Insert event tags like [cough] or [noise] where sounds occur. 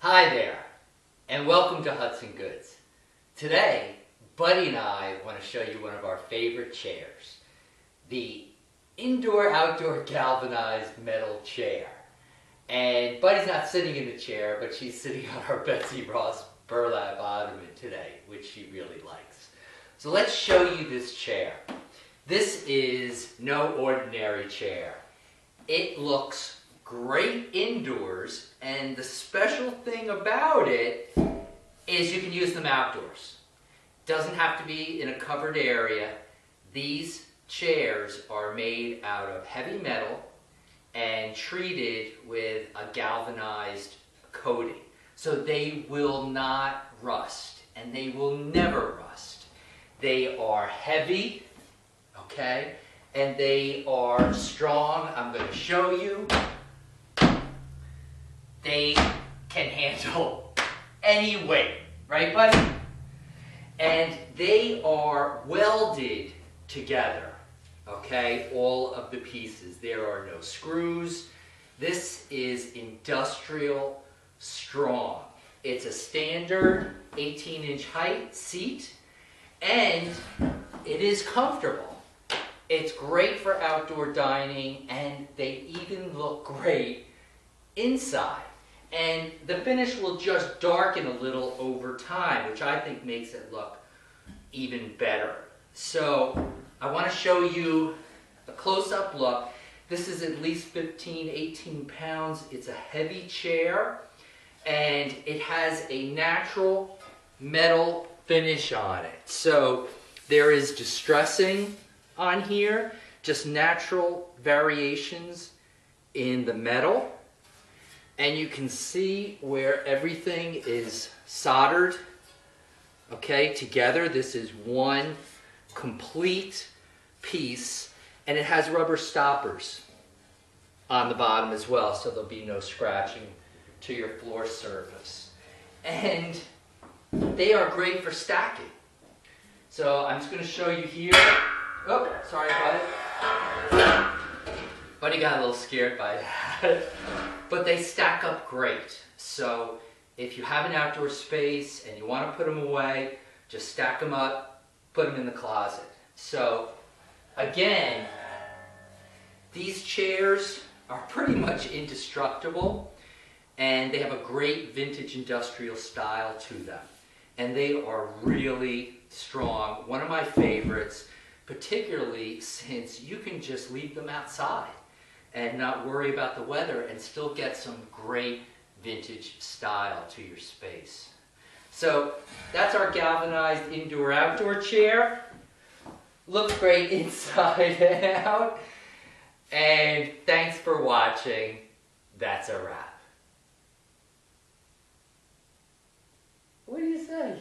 Hi there, and welcome to Hudson Goods. Today, Buddy and I want to show you one of our favorite chairs, the indoor-outdoor galvanized metal chair. And Buddy's not sitting in the chair, but she's sitting on our [laughs] Betsy Ross burlap ottoman today, which she really likes. So let's show you this chair. This is no ordinary chair. It looks great indoors, and the special thing about it is you can use them outdoors. Doesn't have to be in a covered area. These chairs are made out of heavy metal and treated with a galvanized coating. So they will not rust, and they will never rust. They are heavy, okay? And they are strong. I'm going to show you. They can handle [laughs] any weight, right, buddy? And they are welded together, okay? All of the pieces. There are no screws. This is industrial strong. It's a standard 18 inch height seat and it is comfortable. It's great for outdoor dining and they even look great inside. And the finish will just darken a little over time, which I think makes it look even better. So I want to show you a close-up look. This is at least 15, 18 pounds. It's a heavy chair and it has a natural metal finish on it. So there is distressing on here, just natural variations in the metal. And you can see where everything is soldered, okay, together. This is one complete piece, and it has rubber stoppers on the bottom as well, so there'll be no scratching to your floor surface. And they are great for stacking. So I'm just going to show you here. Oh, sorry about it. Buddy got a little scared by that. [laughs] but they stack up great. So if you have an outdoor space and you want to put them away, just stack them up, put them in the closet. So again, these chairs are pretty much indestructible and they have a great vintage industrial style to them. And they are really strong. One of my favorites, particularly since you can just leave them outside and not worry about the weather and still get some great vintage style to your space. So that's our galvanized indoor-outdoor chair. Looks great [laughs] inside and out. And thanks for watching. That's a wrap. What do you say?